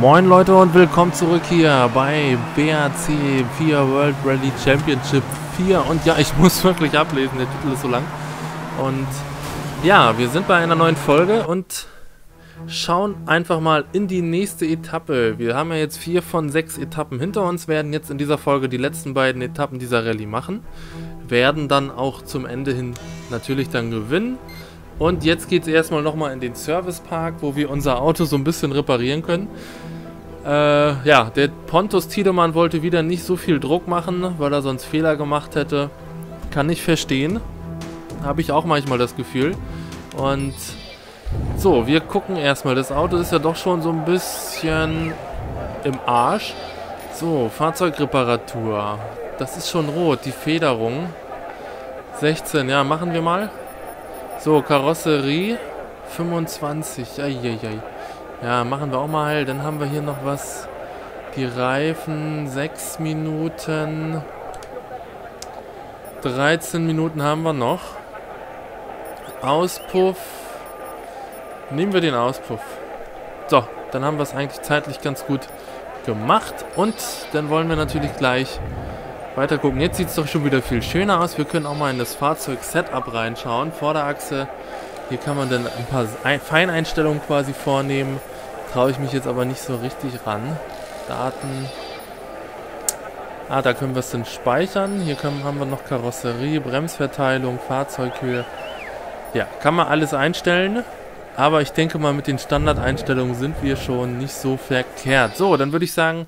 Moin Leute und willkommen zurück hier bei BAC 4 World Rally Championship 4 und ja, ich muss wirklich ablesen, der Titel ist so lang und ja, wir sind bei einer neuen Folge und schauen einfach mal in die nächste Etappe. Wir haben ja jetzt vier von sechs Etappen hinter uns, werden jetzt in dieser Folge die letzten beiden Etappen dieser Rallye machen, werden dann auch zum Ende hin natürlich dann gewinnen und jetzt geht es erstmal nochmal in den Servicepark, wo wir unser Auto so ein bisschen reparieren können. Äh, ja, der Pontus Tiedemann wollte wieder nicht so viel Druck machen, weil er sonst Fehler gemacht hätte. Kann ich verstehen. Habe ich auch manchmal das Gefühl. Und so, wir gucken erstmal. Das Auto ist ja doch schon so ein bisschen im Arsch. So, Fahrzeugreparatur. Das ist schon rot, die Federung. 16, ja, machen wir mal. So, Karosserie 25. Eieiei. Ja, machen wir auch mal. Dann haben wir hier noch was. Die Reifen 6 Minuten. 13 Minuten haben wir noch. Auspuff. Nehmen wir den Auspuff. So, dann haben wir es eigentlich zeitlich ganz gut gemacht. Und dann wollen wir natürlich gleich weiter gucken. Jetzt sieht es doch schon wieder viel schöner aus. Wir können auch mal in das Fahrzeug-Setup reinschauen. Vorderachse. Hier kann man dann ein paar Feineinstellungen quasi vornehmen. Traue ich mich jetzt aber nicht so richtig ran. Daten. Ah, da können wir es dann speichern. Hier können, haben wir noch Karosserie, Bremsverteilung, Fahrzeughöhe. Ja, kann man alles einstellen. Aber ich denke mal, mit den Standardeinstellungen sind wir schon nicht so verkehrt. So, dann würde ich sagen,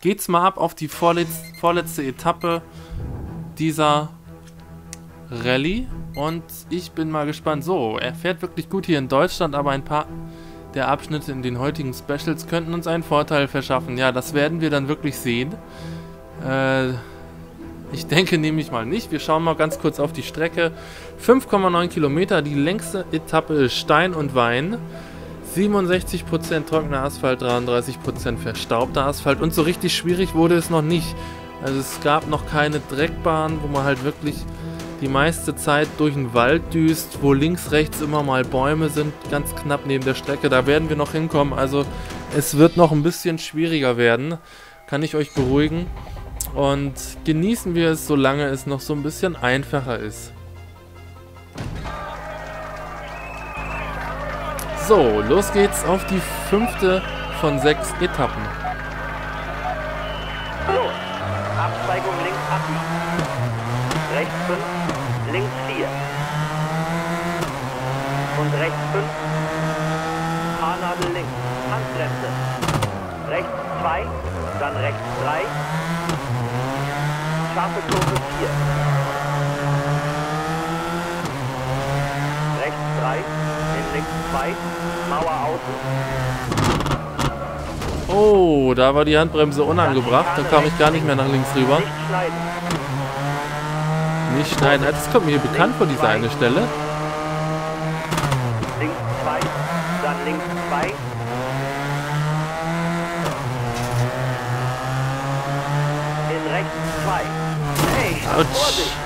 geht's mal ab auf die vorletzte, vorletzte Etappe dieser Rallye. Und ich bin mal gespannt. So, er fährt wirklich gut hier in Deutschland, aber ein paar der Abschnitte in den heutigen Specials könnten uns einen Vorteil verschaffen. Ja, das werden wir dann wirklich sehen. Äh, ich denke nämlich mal nicht. Wir schauen mal ganz kurz auf die Strecke. 5,9 Kilometer, die längste Etappe ist Stein und Wein. 67% trockener Asphalt, 33% verstaubter Asphalt und so richtig schwierig wurde es noch nicht. Also es gab noch keine Dreckbahn, wo man halt wirklich die meiste Zeit durch den Wald düst, wo links, rechts immer mal Bäume sind, ganz knapp neben der Strecke. Da werden wir noch hinkommen. Also es wird noch ein bisschen schwieriger werden, kann ich euch beruhigen. Und genießen wir es, solange es noch so ein bisschen einfacher ist. So, los geht's auf die fünfte von sechs Etappen. Los, Abzweigung links abbiegen. Rechts 5, links 4. Und rechts 5, Haarnadel links, Handbremse. Rechts 2, dann rechts 3. Scharfe Kurve 4. Rechts 3, in links 2, Mauer außen. Oh, da war die Handbremse unangebracht. Da kam ich gar nicht mehr nach links rüber. Nicht schneiden. Nicht schneiden. Das kommt mir hier bekannt vor, diese eine Stelle. Links 2, dann links 2. In rechts 2. Hey. Vorsicht!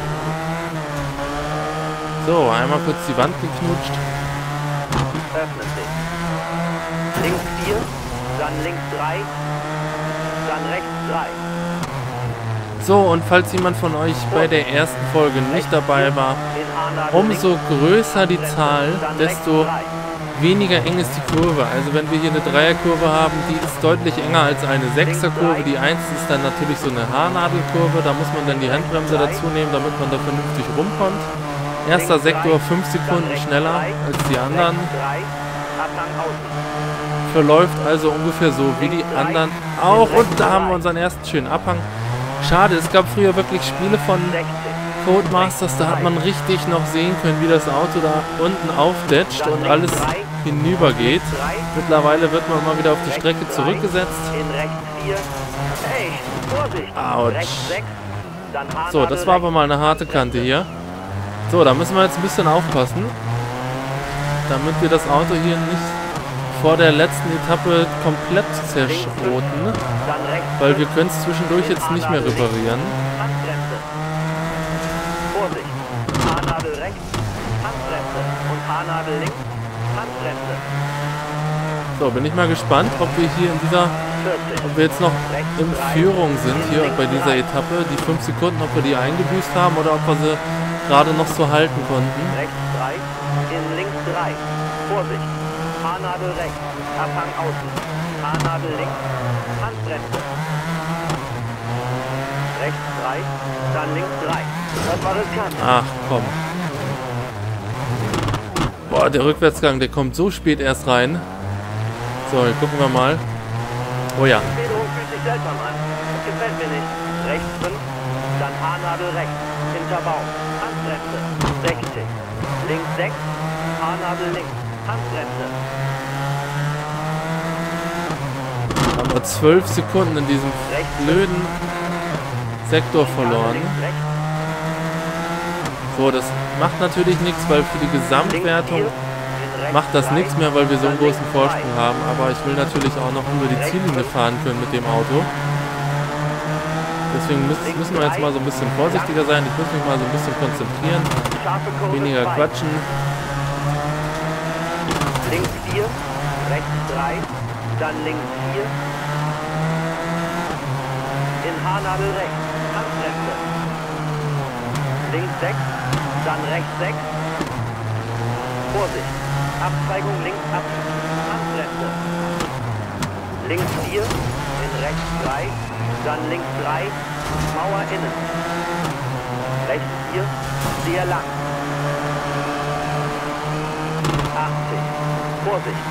So, einmal kurz die Wand geknutscht. Öffnet sich. Links 4, dann links 3, dann rechts 3. So, und falls jemand von euch bei der ersten Folge nicht dabei war, umso größer die Zahl, desto rechts 3. weniger eng ist die Kurve. Also wenn wir hier eine Dreierkurve haben, die ist deutlich enger als eine Sechserkurve. Die 1 ist dann natürlich so eine Haarnadelkurve. Da muss man dann die Handbremse dazu nehmen, damit man da vernünftig rumkommt. Erster Sektor drei, 5 dann Sekunden schneller als die anderen. Rechts 3, Abhang außen. Verläuft also ungefähr so wie die anderen auch. Und da haben wir unseren ersten schönen Abhang. Schade, es gab früher wirklich Spiele von 60. Codemasters, da hat man richtig noch sehen können, wie das Auto da unten aufdetscht und alles hinübergeht. Mittlerweile wird man mal wieder auf die Strecke zurückgesetzt. In rechts 4. Hey, Vorsicht! Autsch. Rechts 6, dann So, das war aber mal eine harte Kante hier. So, da müssen wir jetzt ein bisschen aufpassen, damit wir das Auto hier nicht vor der letzten Etappe komplett zerschroten, weil wir können es zwischendurch jetzt nicht mehr reparieren. So, bin ich mal gespannt, ob wir hier in dieser, 40. ob wir jetzt noch in Führung sind hier bei dieser Etappe. Die 5 Sekunden, ob wir die eingebüßt haben oder ob wir sie gerade noch so halten konnten. Rechts 3, in links 3. Vorsicht. Haarnadel rechts. Abhang außen. Haarnadel links. Handbremse. Rechts 3, dann links 3. Das war riskant. Ach, komm. Boah, der Rückwärtsgang, der kommt so spät erst rein. So, hier gucken wir mal. Oh ja. Fühlt sich seltsam an. Das gefällt mir nicht. Rechts 5, dann Haarnadel rechts. Hinterbaum. Handbremse. Handbremse. Haben wir 12 Sekunden in diesem blöden Sektor verloren. So, das macht natürlich nichts, weil für die Gesamtwertung 4, in rechts macht das 3, nichts mehr, weil wir so einen großen Vorsprung 2. haben. Aber ich will natürlich auch noch über die Ziellinie fahren können mit dem Auto. Deswegen müssen, wir jetzt mal so ein bisschen vorsichtiger sein. Ich muss mich mal so ein bisschen konzentrieren. Weniger 2. quatschen. Links 4, rechts 3, dann links 4. In Haarnadel rechts, Handbremse. Links 6, dann rechts 6. Vorsicht, Abzweigung links ab, Handbremse. Links 4, in rechts 3, dann links 3, Mauer innen. Rechts 4, sehr lang. 80. Vorsicht.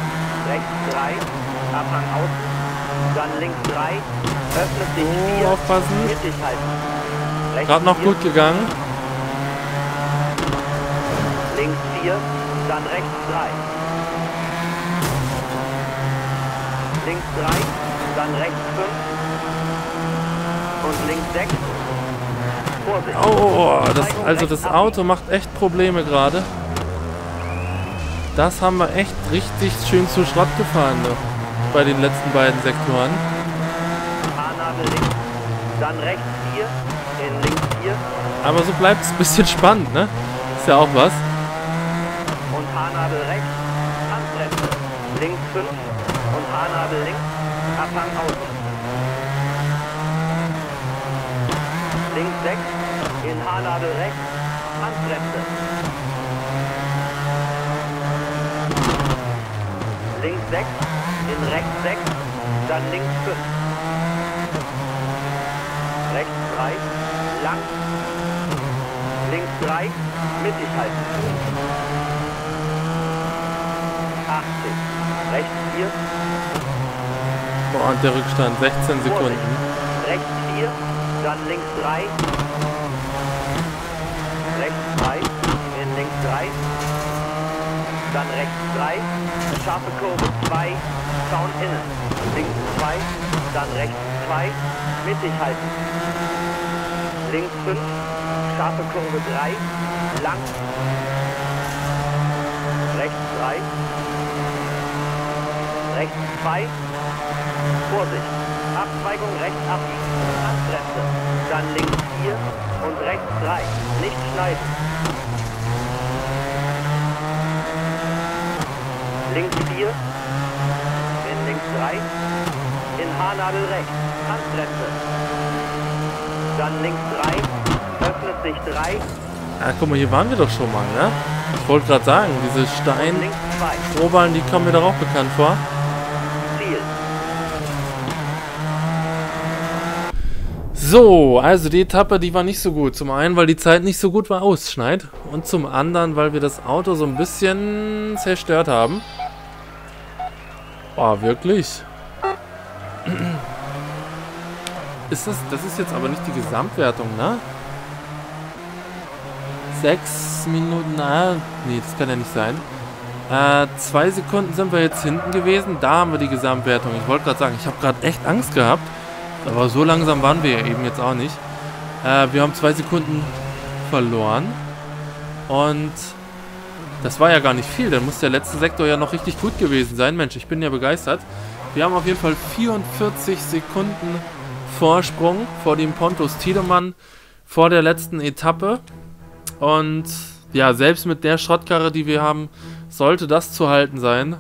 Rechts 3. Abhang außen. Dann links 3. Öffnet sich Oh, 4. aufpassen. Mittig halten. Gerade noch 4, gut gegangen. Links 4. Dann rechts 3. Links 3. Dann rechts 5. Und links 6. Vorsicht. Oh, oh, oh. Das, also das Auto macht echt Probleme gerade. Das haben wir echt richtig schön zu Schrott gefahren ne? bei den letzten beiden Sektoren. Haarnadel links. Dann rechts 4. In links 4. Aber so bleibt es ein bisschen spannend, ne? Ist ja auch was. und Haarnadel rechts, Handbremse, links 5 und Haarnadel links, Abhang außen. Links 6, in Haarnadel rechts, Handbremse. Links 6, in rechts 6, dann links 5. Rechts 3, lang. Links 3, mittig halten. 80. Rechts 4, Boah, und der Rückstand 16 Sekunden. rechts 4, dann links 3. Rechts 3, in links 3. Dann rechts 3, scharfe Kurve 2, Zaun innen. Links 2, dann rechts 2, mittig halten. Links 5, scharfe Kurve 3, lang. Rechts 3, rechts 2, Vorsicht, Abzweigung rechts ab, Handbremse, dann links 4 und rechts 3, nicht schneiden. Links 4, in links 3, in Haarnadel rechts, Handbremse. Dann links 3, öffnet sich 3 Ah, guck mal, hier waren wir doch schon mal, ne? Ich wollte gerade sagen, diese Stein... links 2, Strohballen, die kommen mir doch auch bekannt vor. Ziel. So, also die Etappe, die war nicht so gut. Zum einen, weil die Zeit nicht so gut war ausschneit. Und zum anderen, weil wir das Auto so ein bisschen zerstört haben. Boah, wirklich? Ist das, das ist jetzt aber nicht die Gesamtwertung, ne? Sechs Minuten, ah, nee, das kann ja nicht sein. Äh, zwei Sekunden sind wir jetzt hinten gewesen, da haben wir die Gesamtwertung. Ich wollte gerade sagen, ich habe gerade echt Angst gehabt. Aber so langsam waren wir ja eben jetzt auch nicht. Äh, wir haben zwei Sekunden verloren. Und das war ja gar nicht viel. Dann muss der letzte Sektor ja noch richtig gut gewesen sein. Mensch, ich bin ja begeistert. Wir haben auf jeden Fall 44 Sekunden Vorsprung vor dem Pontus Tiedemann vor der letzten Etappe. Und ja, selbst mit der Schrottkarre, die wir haben, sollte das zu halten sein.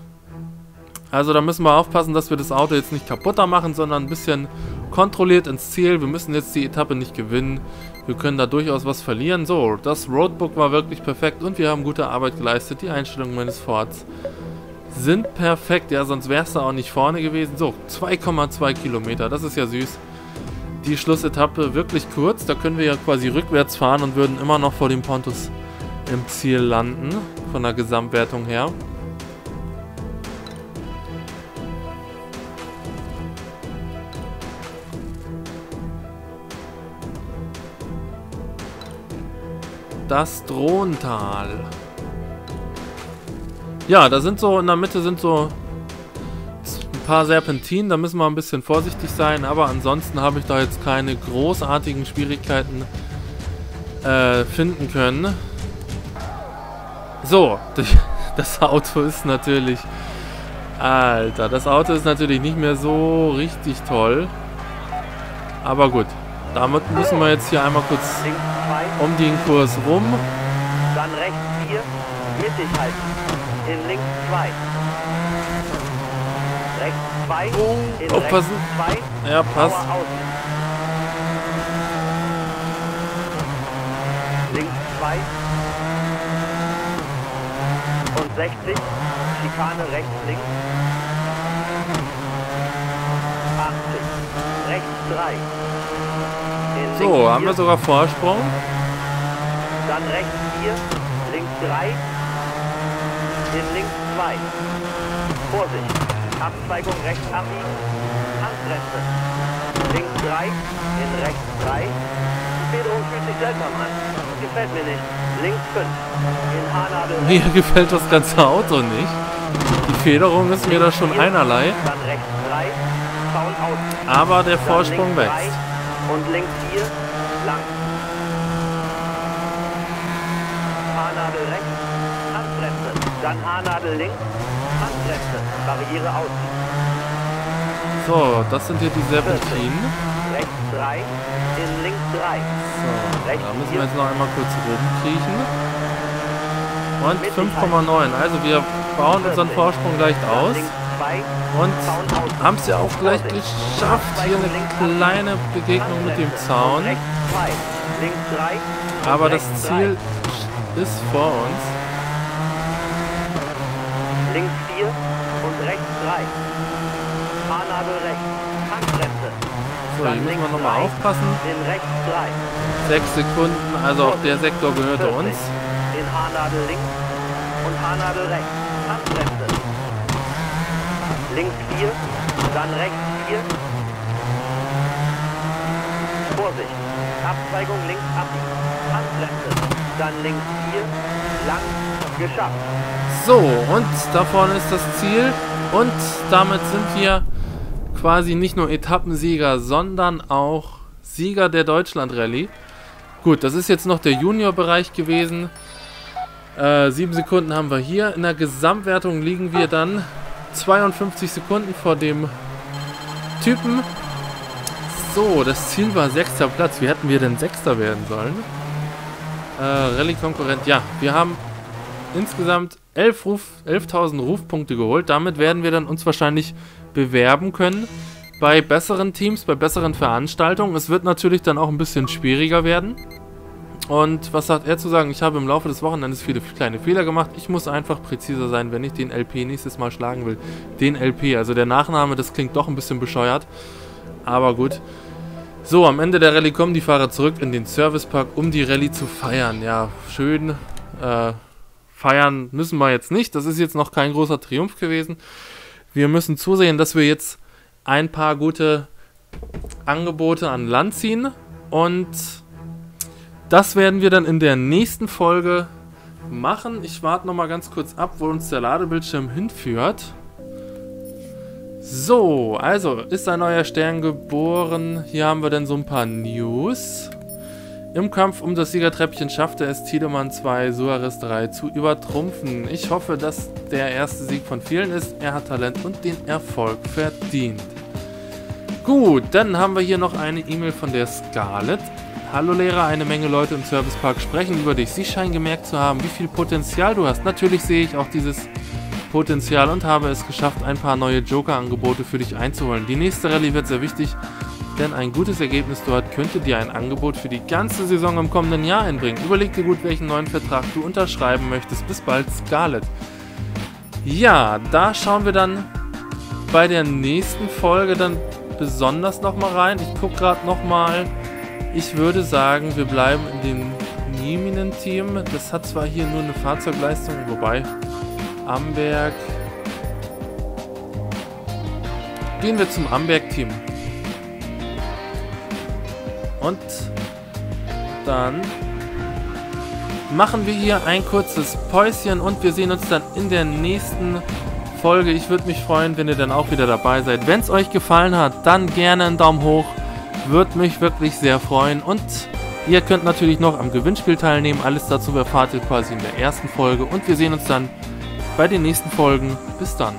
Also da müssen wir aufpassen, dass wir das Auto jetzt nicht kaputter machen, sondern ein bisschen kontrolliert ins Ziel. Wir müssen jetzt die Etappe nicht gewinnen. Wir können da durchaus was verlieren. So, das Roadbook war wirklich perfekt und wir haben gute Arbeit geleistet. Die Einstellungen meines Forts sind perfekt. Ja, sonst wärst du auch nicht vorne gewesen. So, 2,2 Kilometer. Das ist ja süß. Die Schlussetappe wirklich kurz. Da können wir ja quasi rückwärts fahren und würden immer noch vor dem Pontus im Ziel landen. Von der Gesamtwertung her. Das Drohntal. Ja, da sind so, in der Mitte sind so ein paar Serpentinen, da müssen wir ein bisschen vorsichtig sein, aber ansonsten habe ich da jetzt keine großartigen Schwierigkeiten äh, finden können. So, das Auto ist natürlich... Alter, das Auto ist natürlich nicht mehr so richtig toll. Aber gut, damit müssen wir jetzt hier einmal kurz um den Kurs rum. Dann rechts 4, mittig halten. In links 2. Rechts 2, Oh, in aufpassen. rechts 2. Ja, passt. Links 2. Und 60. Schikane rechts, links. 80. Rechts 3. So, haben wir sogar Vorsprung. Dann rechts 4, links 3, in links 2. Vorsicht, Abzweigung rechts abbiegen, Handbremse. Links 3, in rechts 3. Die Federung fühlt sich seltsam an. Gefällt mir nicht. Links 5, in Haarnadel Mir gefällt das ganze Auto nicht. Die Federung ist mir da schon einerlei. Dann rechts 3, Zaun aus. Aber der Vorsprung wächst. Und links 4, lang. Haarnadel rechts, Handbremse. Dann Haarnadel links, Handbremse. Barriere aus. So, das sind hier die Serpentinen. Rechts 3, in links 3. So, da müssen wir jetzt noch einmal kurz rumkriechen. Und 5,9. Also wir bauen unseren Vorsprung leicht aus. Links 2, Und haben es ja auch gleich geschafft. Hier eine kleine Begegnung mit dem. Zaun. Und Rechts 2, links 3. Aber das Ziel ist vor uns. Links 4 und rechts 3. Haarnadel rechts. Handbremse. So, hier müssen wir nochmal aufpassen. In rechts 3. Sechs Sekunden, also auch der Sektor gehörte 40. uns. In Haarnadel links und Haarnadel rechts. Handbremse. Links 4, dann rechts 4. Vorsicht. Abzweigung links abbiegen. Handbremse. Dann links 4. Lang. Geschafft. So, und da vorne ist das Ziel. Und damit sind wir quasi nicht nur Etappensieger, sondern auch Sieger der Deutschland-Rallye. Gut, das ist jetzt noch der Junior-Bereich gewesen. Äh, sieben Sekunden haben wir hier. In der Gesamtwertung liegen wir dann 52 Sekunden vor dem Typen. So, das Ziel war sechster Platz. Wie hätten wir denn Sechster werden sollen? Äh, Rallye-Konkurrent, ja. Wir haben insgesamt 11 Ruf, 11.000 Rufpunkte geholt. Damit werden wir dann uns wahrscheinlich bewerben können bei besseren Teams, bei besseren Veranstaltungen. Es wird natürlich dann auch ein bisschen schwieriger werden. Und was hat er zu sagen? Ich habe im Laufe des Wochenendes viele kleine Fehler gemacht. Ich muss einfach präziser sein, wenn ich den LP nächstes Mal schlagen will. Den LP, also der Nachname, das klingt doch ein bisschen bescheuert. Aber gut. So, am Ende der Rallye kommen die Fahrer zurück in den Servicepark, um die Rallye zu feiern. Ja, schön. Äh, feiern müssen wir jetzt nicht. Das ist jetzt noch kein großer Triumph gewesen. Wir müssen zusehen, dass wir jetzt ein paar gute Angebote an Land ziehen. Und das werden wir dann in der nächsten Folge machen. Ich warte noch mal ganz kurz ab, wo uns der Ladebildschirm hinführt. So, also ist ein neuer Stern geboren. Hier haben wir dann so ein paar News. Im Kampf um das Siegertreppchen schaffte es Tiedemann 2, Suarez 3 zu übertrumpfen. Ich hoffe, dass der erste Sieg von vielen ist. Er hat Talent und den Erfolg verdient. Gut, dann haben wir hier noch eine E-Mail von der Scarlett. Hallo Lehrer, eine Menge Leute im Servicepark sprechen über dich. Sie scheinen gemerkt zu haben, wie viel Potenzial du hast. Natürlich sehe ich auch dieses Potenzial und habe es geschafft, ein paar neue Joker-Angebote für dich einzuholen. Die nächste Rallye wird sehr wichtig, denn ein gutes Ergebnis dort könnte dir ein Angebot für die ganze Saison im kommenden Jahr einbringen. Überleg dir gut, welchen neuen Vertrag du unterschreiben möchtest. Bis bald, Scarlett. Ja, da schauen wir dann bei der nächsten Folge dann besonders nochmal rein. Ich gucke gerade nochmal. Ich würde sagen, wir bleiben in dem Nieminen-Team. Das hat zwar hier nur eine Fahrzeugleistung, wobei Amberg. Gehen wir zum Amberg-Team. Und dann machen wir hier ein kurzes Päuschen und wir sehen uns dann in der nächsten Folge. Ich würde mich freuen, wenn ihr dann auch wieder dabei seid. Wenn es euch gefallen hat, dann gerne einen Daumen hoch. Würde mich wirklich sehr freuen. Und ihr könnt natürlich noch am Gewinnspiel teilnehmen. Alles dazu erfahrt ihr quasi in der ersten Folge. Und wir sehen uns dann bei den nächsten Folgen. Bis dann.